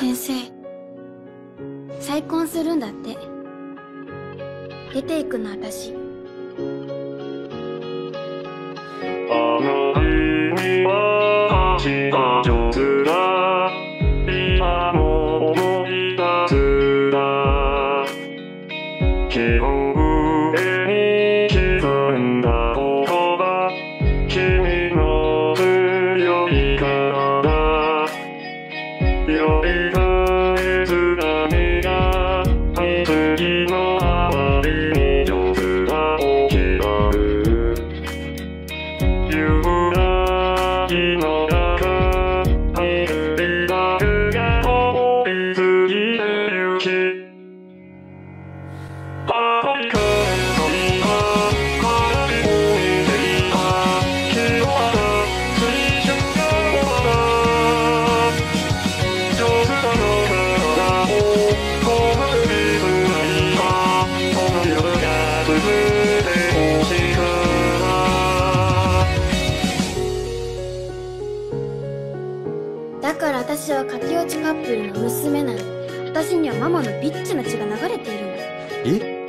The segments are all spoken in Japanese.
先生。再婚するんだって。出ていくの私。あの日は走った上手だ。今も思い出すな記憶だから私は駆け落ちカップルの娘なの。私にはママのビッチな血が流れているの。え？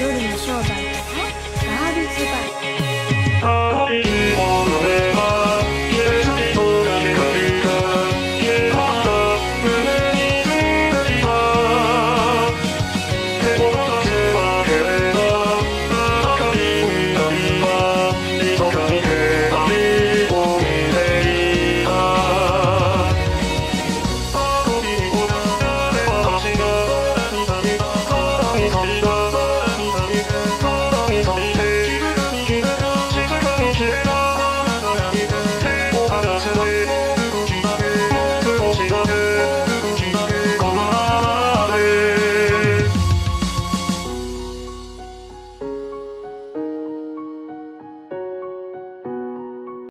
夜の商売とかガールズバイ